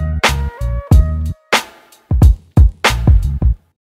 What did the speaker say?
Bye.